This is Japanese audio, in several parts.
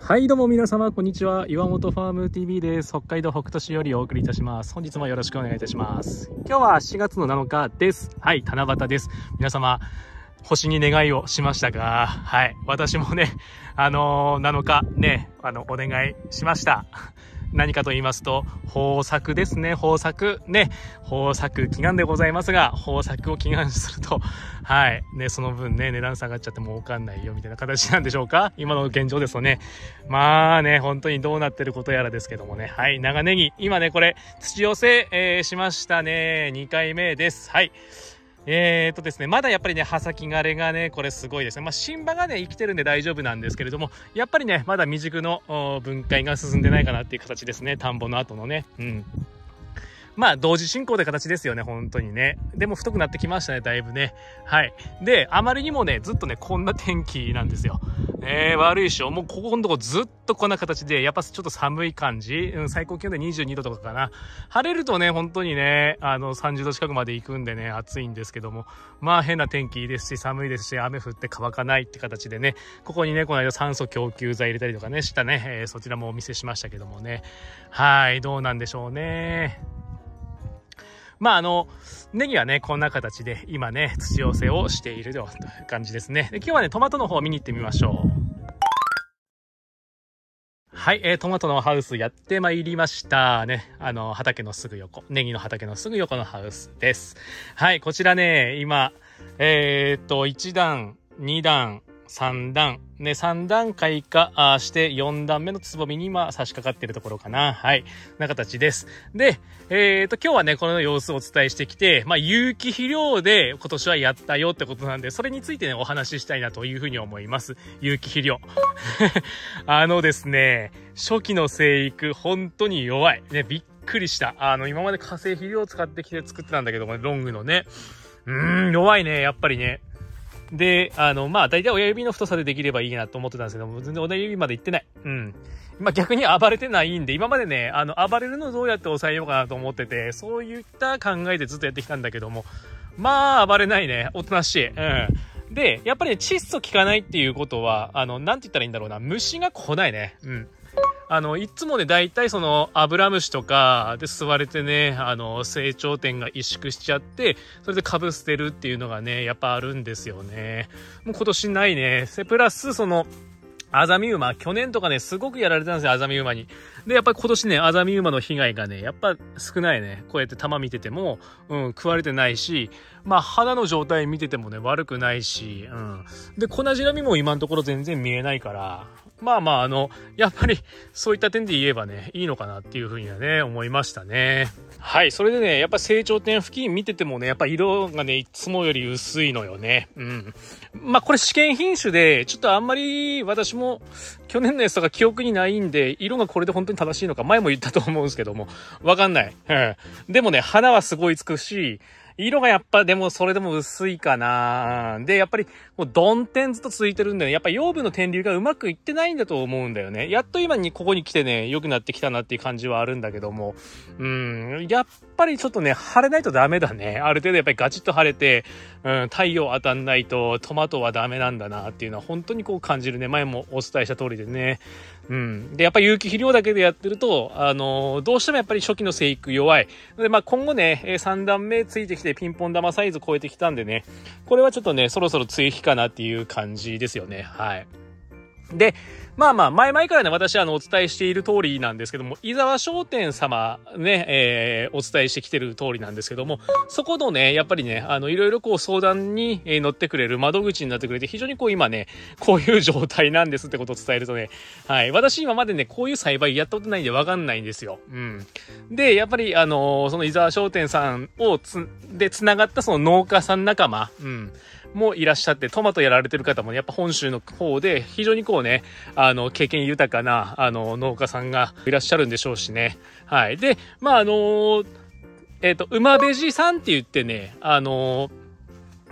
はい、どうも皆様、こんにちは。岩本ファーム TV です。北海道北斗市よりお送りいたします。本日もよろしくお願いいたします。今日は4月の7日です。はい、七夕です。皆様、星に願いをしましたが、はい、私もね、あのー7日、ね、あの、お願いしました。何かと言いますと、豊作ですね、豊作。ね、豊作祈願でございますが、豊作を祈願すると、はい、ね、その分ね、値段下がっちゃって儲かんないよ、みたいな形なんでしょうか？今の現状ですとね。まあね、本当にどうなってることやらですけどもね。はい、長ネギ。今ね、これ、土寄せ、えーしましたね。2回目です。はい。えー、っとですね、まだやっぱりね、刃先枯れがね、これすごいですね。まあ、新葉がね、生きてるんで大丈夫なんですけれども、やっぱりね、まだ未熟の分解が進んでないかなっていう形ですね。田んぼの後のね。うん。まあ、同時進行で形ですよね、本当にね。でも太くなってきましたね、だいぶね。はい。で、あまりにもね、ずっとね、こんな天気なんですよ。ね悪いでしょ。もうここのとこずっとこんな形で、やっぱちょっと寒い感じ。うん、最高気温で22度とかかな。晴れるとね、本当にね、あの、30度近くまで行くんでね、暑いんですけども。まあ、変な天気ですし、寒いですし、雨降って乾かないって形でね、ここにね、この間酸素供給剤入れたりとかね、したね、えーそちらもお見せしましたけどもね。はい、どうなんでしょうね。まああの、ネギはね、こんな形で今ね、土寄せをしているよという感じですね。で今日はね、トマトの方を見に行ってみましょう。はい、えートマトのハウスやってまいりました。ね、あの、畑のすぐ横、ネギの畑のすぐ横のハウスです。はい、こちらね、今、えーっと、1段、2段、3段、ね、3段階化あして4段目のつぼみに今差し掛かってるところかな。はい。な形です。で、えーと、今日はね、この様子をお伝えしてきて、まあ、有機肥料で今年はやったよってことなんで、それについてね、お話ししたいなというふうに思います。有機肥料。あのですね、初期の生育、本当に弱い。ね、びっくりした。あの、今まで化成肥料を使ってきて作ってたんだけども、ロングのね。うーん、弱いね、やっぱりね。で、あの、まあ、大体親指の太さでできればいいなと思ってたんですけども、全然親指まで行ってない。うん。まあ、逆に暴れてないんで、今までね、あの、暴れるのをどうやって抑えようかなと思ってて、そういった考えでずっとやってきたんだけども、まあ、暴れないね。おとなしい。うん。で、やっぱりね、窒素効かないっていうことは、あの、なんて言ったらいいんだろうな、虫が来ないね。うん。あの、いつもね、大体その、アブラムシとかで吸われてね、あの、成長点が萎縮しちゃって、それで株捨てるっていうのがね、やっぱあるんですよね。もう今年ないね。プラス、その、アザミウマ、去年とかね、すごくやられたんですよ、アザミウマに。で、やっぱり今年ね、アザミウマの被害がね、やっぱ少ないね。こうやって玉見てても、うん、食われてないし、まあ、肌の状態見ててもね、悪くないし、うん。で、粉じらみも今のところ全然見えないから、まあまあ、あの、やっぱり、そういった点で言えばね、いいのかなっていうふうにはね、思いましたね。はい。それでね、やっぱ成長点付近見ててもね、やっぱ色がね、いつもより薄いのよね。うん。まあ、これ試験品種で、ちょっとあんまり私も去年のやつとか記憶にないんで、色がこれで本当に正しいのか、前も言ったと思うんですけども、わかんない。うん。でもね、花はすごいつくし、色がやっぱでもそれでも薄いかなで、やっぱりもうドン点ずっと続いてるんだよね。やっぱ養分の天流がうまくいってないんだと思うんだよね。やっと今にここに来てね、良くなってきたなっていう感じはあるんだけども、うん、やっぱりちょっとね、晴れないとダメだね。ある程度やっぱりガチッと晴れて、うん、太陽当たんないとトマトはダメなんだなっていうのは本当にこう感じるね。前もお伝えした通りでね。うん。で、やっぱり有機肥料だけでやってると、あのどうしてもやっぱり初期の生育弱い。で、まあ今後ね、3段目ついてきてピンポン玉サイズ超えてきたんでね、これはちょっとね、そろそろ追肥かなっていう感じですよね。はい。で、まあまあ、前々からね、私はあの、お伝えしている通りなんですけども、伊沢商店様ね、えーお伝えしてきてる通りなんですけども、そこのね、やっぱりね、あの、いろいろこう相談に乗ってくれる窓口になってくれて、非常にこう今ね、こういう状態なんですってことを伝えるとね、はい、私今までね、こういう栽培やったことないんでわかんないんですよ。うん。で、やっぱりあのーその伊沢商店さんをつ、で、繋がったその農家さん仲間、うん。もいらっしゃって、トマトやられてる方もね、やっぱ本州の方で、非常にこうね、あの、経験豊かな、あの、農家さんがいらっしゃるんでしょうしね。はい。で、まあ、あのえっ、と、馬ベジさんって言ってね、あの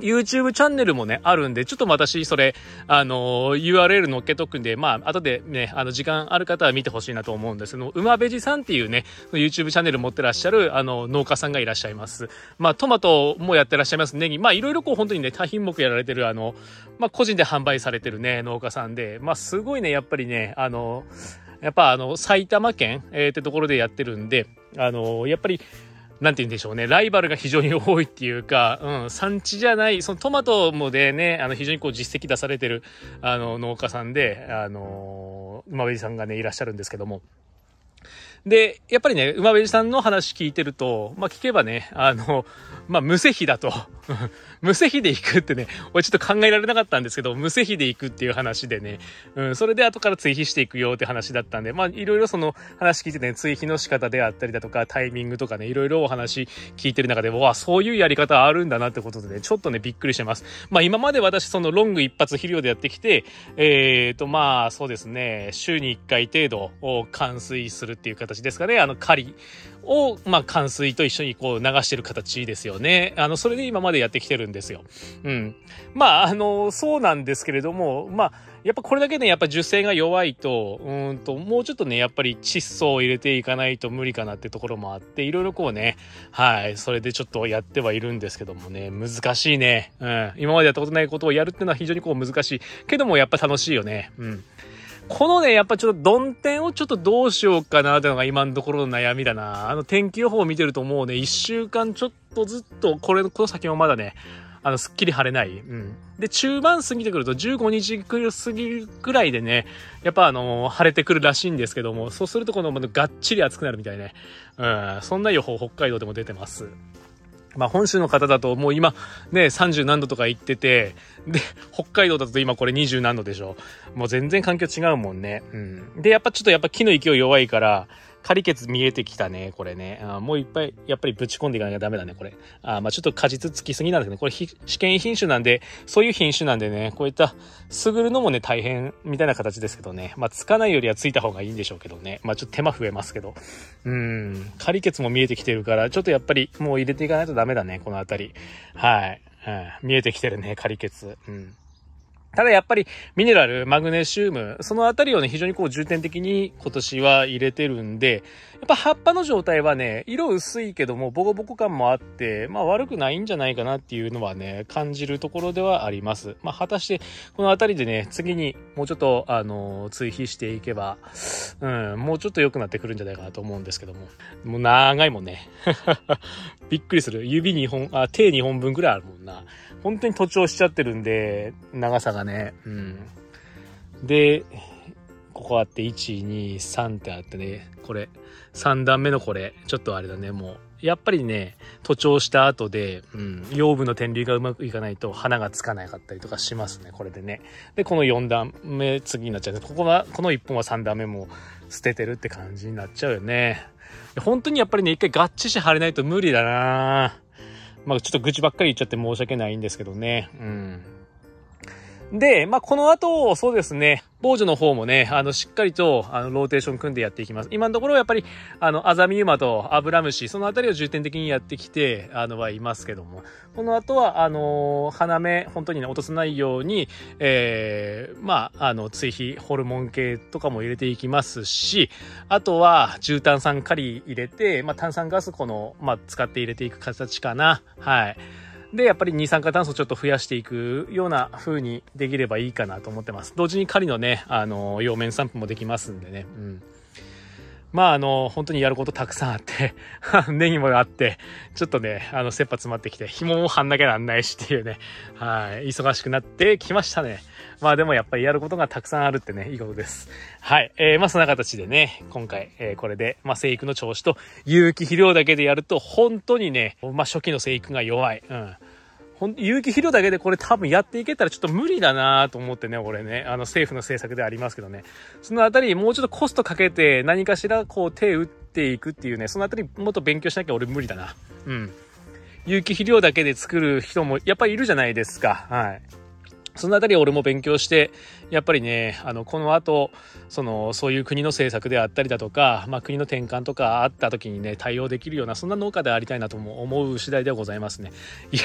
YouTube チャンネルもね、あるんで、ちょっと私、それ、あのー、URL 載っけとくんで、まあ、後でね、あの、時間ある方は見てほしいなと思うんですけど、馬べじさんっていうね、YouTube チャンネル持ってらっしゃる、あの、農家さんがいらっしゃいます。まあ、トマトもやってらっしゃいます。ネギ。まあ、いろいろこう、本当にね、多品目やられてる、あの、まあ、個人で販売されてるね、農家さんで、まあ、すごいね、やっぱりね、あの、やっぱあの、埼玉県、えー、ってところでやってるんで、あの、やっぱり、なんて言うんでしょうね、ライバルが非常に多いっていうか、うん、産地じゃない、そのトマトもでね、あの、非常にこう実績出されてる、あの、農家さんで、あの、馬べりさんがね、いらっしゃるんですけども、で、やっぱりね、馬べじさんの話聞いてると、まあ聞けばね、あの、まあ無施肥だと。無施肥で行くってね、俺ちょっと考えられなかったんですけど、無施肥で行くっていう話でね、うん、それで後から追肥していくよって話だったんで、まあいろいろその話聞いてね、追肥の仕方であったりだとか、タイミングとかね、いろいろお話聞いてる中で、わあそういうやり方あるんだなってことでね、ちょっとね、びっくりしてます。まあ今まで私そのロング一発肥料でやってきて、えーと、まあそうですね、週に1回程度を冠水するっていう形ですかね、あの狩り。を、まあ、冠水と一緒にこう流してる形ですよね。あの、それで今までやってきてるんですよ。うん。まあ、あの、そうなんですけれども、まあ、やっぱこれだけね、やっぱ受精が弱いと、うんと、もうちょっとね、やっぱり窒素を入れていかないと無理かなってところもあって、いろいろこうね、はい、それでちょっとやってはいるんですけどもね、難しいね。うん。今までやったことないことをやるっていうのは非常にこう難しい。けどもやっぱ楽しいよね。うん。このね、やっぱちょっと曇天をちょっとどうしようかなっていうのが今のところの悩みだな。あの天気予報を見てるともうね、一週間ちょっとずっと、これ、この先もまだね、あの、すっきり晴れない。うん。で、中盤過ぎてくると15日過ぎるくらいでね、やっぱあの、晴れてくるらしいんですけども、そうするとこの、がっちり暑くなるみたいね。うん。そんな予報北海道でも出てます。まあ本州の方だともう今ね、30何度とか行ってて、で、北海道だと今これ20何度でしょ。もう全然環境違うもんね。うん。で、やっぱちょっとやっぱ木の勢い弱いから、仮決見えてきたね、これね。あもういっぱい、やっぱりぶち込んでいかなきゃダメだね、これ。あまあちょっと果実つきすぎなんですね。これ試験品種なんで、そういう品種なんでね、こういった、すぐるのもね、大変みたいな形ですけどね。まあつかないよりはついた方がいいんでしょうけどね。まあちょっと手間増えますけど。うん、仮決も見えてきてるから、ちょっとやっぱりもう入れていかないとダメだね、このあたり。はい。うん、見えてきてるね、仮決。うん。ただやっぱりミネラル、マグネシウム、そのあたりをね、非常にこう重点的に今年は入れてるんで、やっぱ葉っぱの状態はね、色薄いけども、ボコボコ感もあって、まあ悪くないんじゃないかなっていうのはね、感じるところではあります。まあ果たして、このあたりでね、次にもうちょっと、あの、追肥していけば、うん、もうちょっと良くなってくるんじゃないかなと思うんですけども。もう長いもんね。びっくりする。指2本、あ、手2本分くらいあるもんな。本当に徒長しちゃってるんで、長さがね。うん。で、ここあって、1、2、3ってあってね、これ、3段目のこれ、ちょっとあれだね、もう。やっぱりね、徒長した後で、うん、養分の天流がうまくいかないと花がつかなかったりとかしますね、これでね。で、この4段目、次になっちゃう。ここは、この1本は3段目も捨ててるって感じになっちゃうよね。本当にやっぱりね、一回ガッチし貼れないと無理だなまあちょっと愚痴ばっかり言っちゃって申し訳ないんですけどね。うん。で、まあこの後、そうですね、防除の方もね、あの、しっかりと、あの、ローテーション組んでやっていきます。今のところやっぱり、あの、アザミウマとアブラムシ、そのあたりを重点的にやってきて、あの、はいますけども、この後は、あの、花芽、本当にね、落とさないように、えー、まあ、あの、追肥、ホルモン系とかも入れていきますし、あとは、重炭酸カリ入れて、まあ、炭酸ガスこの、まあ、使って入れていく形かな。はい。で、やっぱり二酸化炭素ちょっと増やしていくような風にできればいいかなと思ってます。同時に狩りのね、あの、葉面散布もできますんでね。うん。まああの、本当にやることたくさんあって ネギもあって、ちょっとね、あの、切羽詰まってきて、紐も張んなきゃなんないしっていうね、はい、忙しくなってきましたね。まあでもやっぱりやることがたくさんあるってね、いいことです。はい。えー、まあそんな形でね、今回、えー、これで、まあ生育の調子と有機肥料だけでやると、本当にね、まあ初期の生育が弱い。うん。ほん、有機肥料だけでこれ多分やっていけたらちょっと無理だなと思ってね、俺ね、あの政府の政策でありますけどね。そのあたりもうちょっとコストかけて何かしらこう手打っていくっていうね、そのあたりもっと勉強しなきゃ俺無理だな。うん。有機肥料だけで作る人もやっぱりいるじゃないですか。はい。そのあたり俺も勉強して、やっぱりね、あの、この後、その、そういう国の政策であったりだとか、まあ、国の転換とかあった時にね、対応できるような、そんな農家でありたいなとも思う次第ではございますね。いや、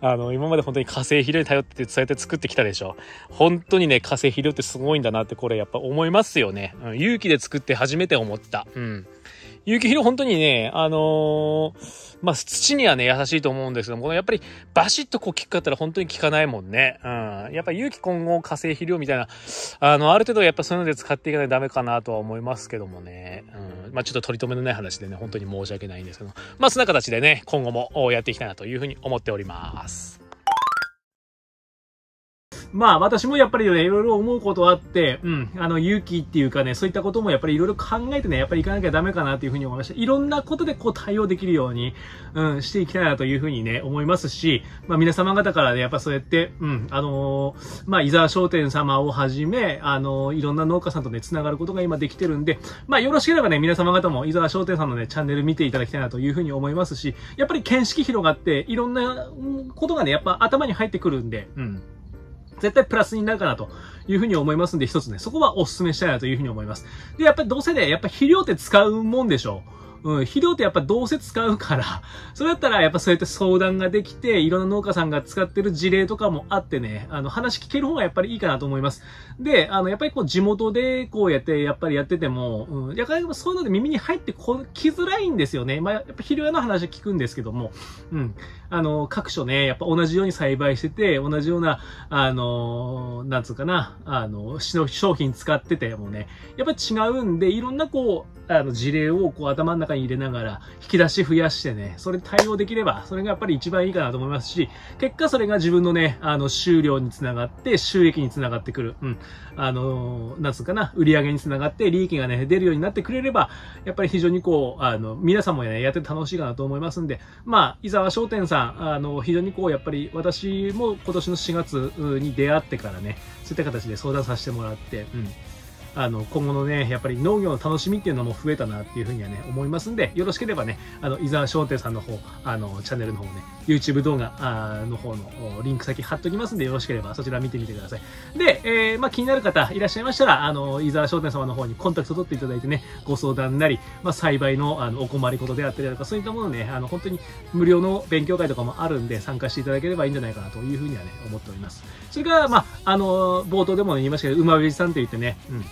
あの、今まで本当に化成肥料に頼って伝えて作ってきたでしょ。本当にね、化成肥料ってすごいんだなって、これやっぱ思いますよね。うん、勇気で作って初めて思った。うん。有機肥料本当にね、あのー、まあ、土にはね、優しいと思うんですけども、このやっぱりバシッとこう効くかったら本当に効かないもんね。うん。やっぱ有機混合化成肥料みたいな、あの、ある程度やっぱそういうので使っていかないとダメかなとは思いますけどもね。うん。まあ、ちょっと取り留めのない話でね、本当に申し訳ないんですけど、まあ、そんな形でね、今後もやっていきたいなというふうに思っております。まあ私もやっぱりね、いろいろ思うことあって、うん、あの勇気っていうかね、そういったこともやっぱりいろいろ考えてね、やっぱり行かなきゃダメかなというふうに思いました。いろんなことでこう対応できるように、うん、していきたいなというふうにね、思いますし、まあ皆様方からね、やっぱそうやって、うん、あのー、まあ伊沢商店様をはじめ、あのー、いろんな農家さんとね、繋がることが今できてるんで、まあよろしければね、皆様方も伊沢商店さんのね、チャンネル見ていただきたいなというふうに思いますし、やっぱり見識広がって、いろんなことがね、やっぱ頭に入ってくるんで、うん。絶対プラスになるかなというふうに思いますんで、一つね、そこはお勧めしたいなというふうに思います。で、やっぱりどうせね、やっぱ肥料って使うもんでしょう。うん、肥料ってやっぱどうせ使うから、それだったらやっぱそうやって相談ができて、いろんな農家さんが使ってる事例とかもあってね、あの話聞ける方がやっぱりいいかなと思います。で、あの、やっぱりこう地元でこうやって、やっぱりやってても、うん、やっぱりそういうので耳に入ってこきづらいんですよね。まあ、やっぱ肥料の話は聞くんですけども、うん。あの、各所ね、やっぱ同じように栽培してて、同じような、あの、なんつうかな、あの、商品使っててもね、やっぱ違うんで、いろんなこう、あの、事例をこう頭の中に入れながら、引き出し増やしてね、それ対応できれば、それがやっぱり一番いいかなと思いますし、結果それが自分のね、あの、収量につながって、収益につながってくる。うん。あの、なんつうかな、売り上げにつながって、利益がね、出るようになってくれれば、やっぱり非常にこう、あの、皆さんもね、やって楽しいかなと思いますんで、まあ、伊沢商店さん、あの、非常にこう、やっぱり私も今年の4月に出会ってからね、そういった形で相談させてもらって、うん。あの、今後のね、やっぱり農業の楽しみっていうのも増えたなっていうふうにはね、思いますんで、よろしければね、あの、伊沢商店さんの方、あの、チャンネルの方ね、YouTube 動画の方のリンク先貼っときますんで、よろしければそちら見てみてください。で、えー、まあ、気になる方いらっしゃいましたら、あの、伊沢商店様の方にコンタクト取っていただいてね、ご相談なり、まあ、栽培のあのお困りことであったりとか、そういったものね、あの、本当に無料の勉強会とかもあるんで、参加していただければいいんじゃないかなというふうにはね、思っております。それから、まあ、あの、冒頭でも言いましたけど、馬べじさんって言ってね、うん。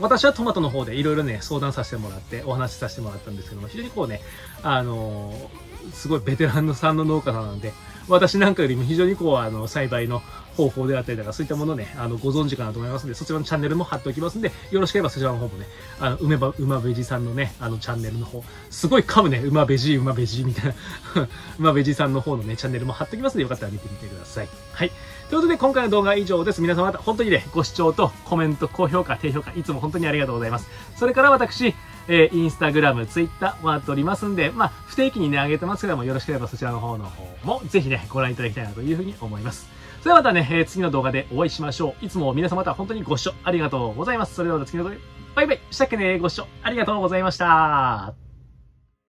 私はトマトの方でいろいろね、相談させてもらって、お話しさせてもらったんですけども、非常にこうね、あのー、すごいベテランのさんの農家さんなので、私なんかよりも非常にこう、あの、栽培の方法であったりとか、そういったものね、あの、ご存知かなと思いますので、そちらのチャンネルも貼っておきますんで、よろしければそちらの方もね、あの、梅ば、馬べじさんのね、あの、チャンネルの方、すごい噛むね、馬べじ、馬べじみたいな 馬べじさんの方のね、チャンネルも貼っておきますので、よかったら見てみてください。はい。ということで、今回の動画は以上です。皆様方、本当にね、ご視聴とコメント、高評価、低評価、いつも本当にありがとうございます。それから私、えー、インスタグラム、ツイッター回っておりますんで、まあ、不定期にね、上げてますけども、よろしければそちらの方の方も、ぜひね、ご覧いただきたいなというふうに思います。それではまたね、えー、次の動画でお会いしましょう。いつも皆様方本当にご視聴ありがとうございます。それではまた次の動画で、バイバイしたっけね、ご視聴ありがとうございました。